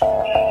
Bye.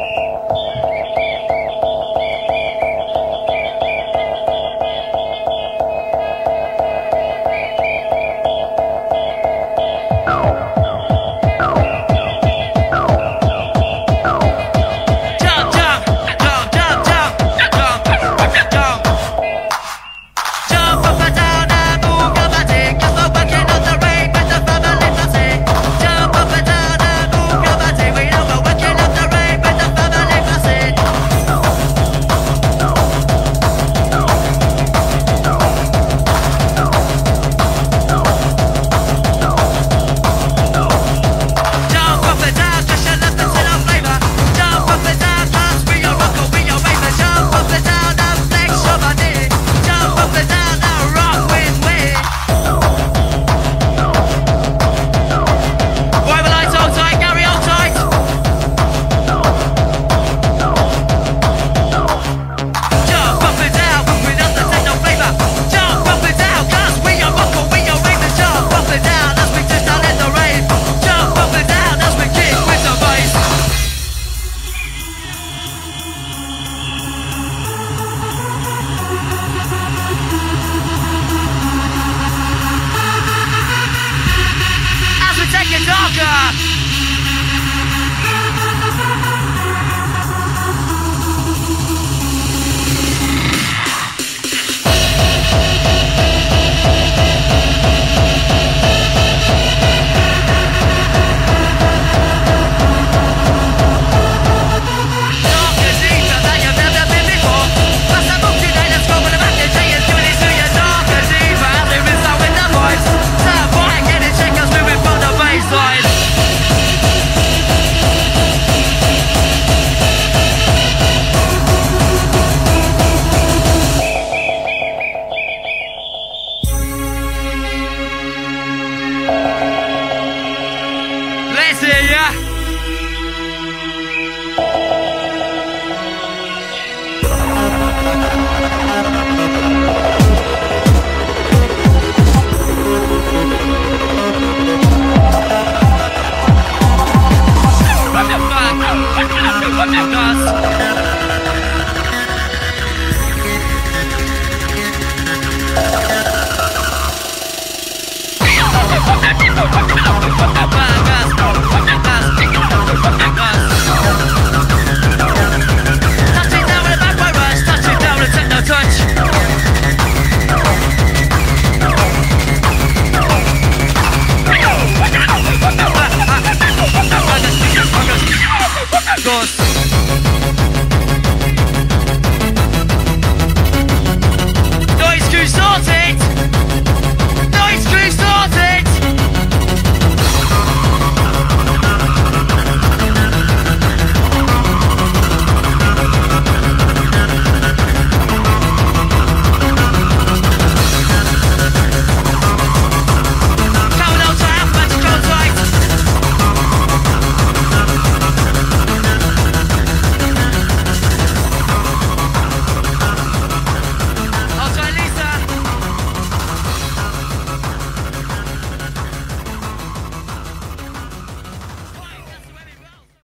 Motherfucker! 谢谢。爷爷 amigos.